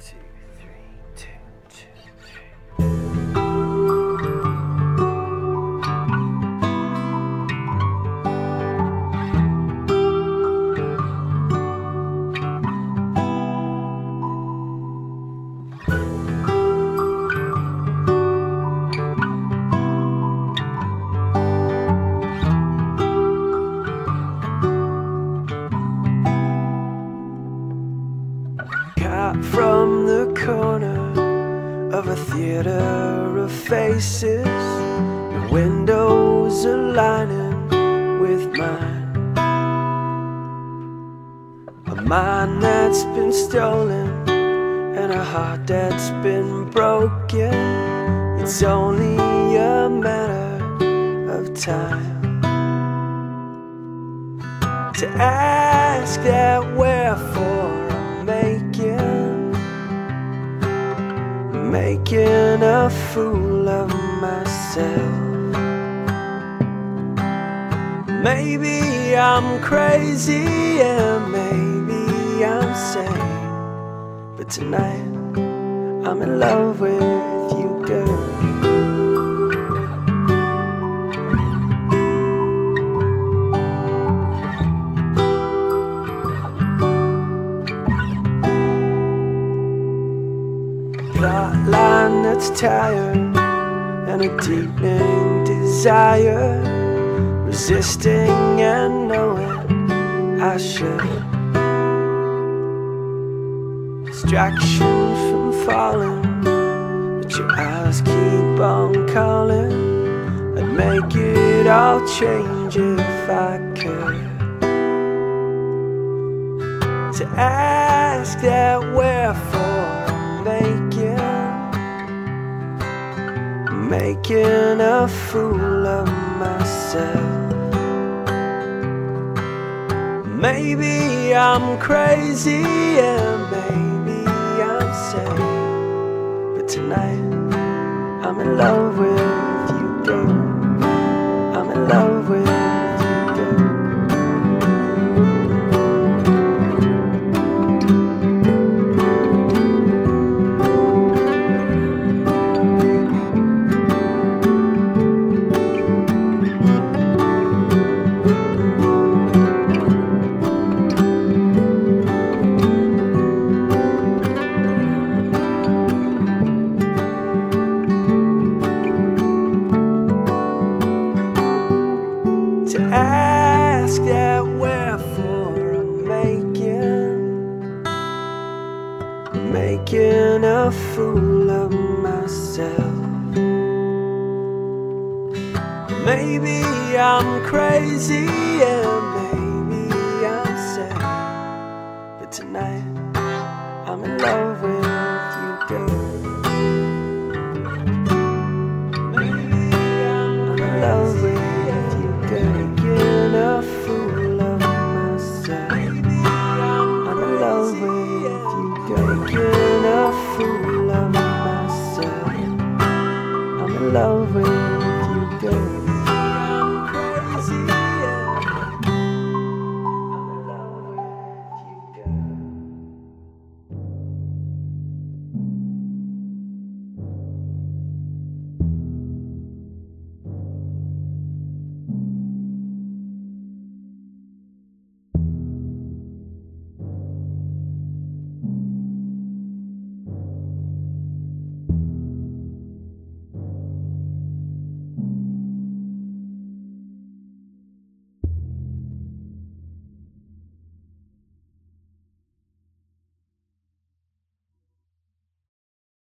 two, from the corner of a theater of faces. The windows aligning with mine. A mind that's been stolen and a heart that's been broken. It's only a matter of time to ask that wherefore making a fool of myself. Maybe I'm crazy and maybe I'm sane, but tonight I'm in love with you, girl. That's tired and a deepening desire, resisting and knowing I should. Distraction from falling, but your eyes keep on calling. I'd make it all change if I could to ask that wherefore making a fool of myself. Maybe I'm crazy and maybe I'm sane, but tonight I'm in love with you. I'm in love with making a fool of myself. Maybe I'm crazy and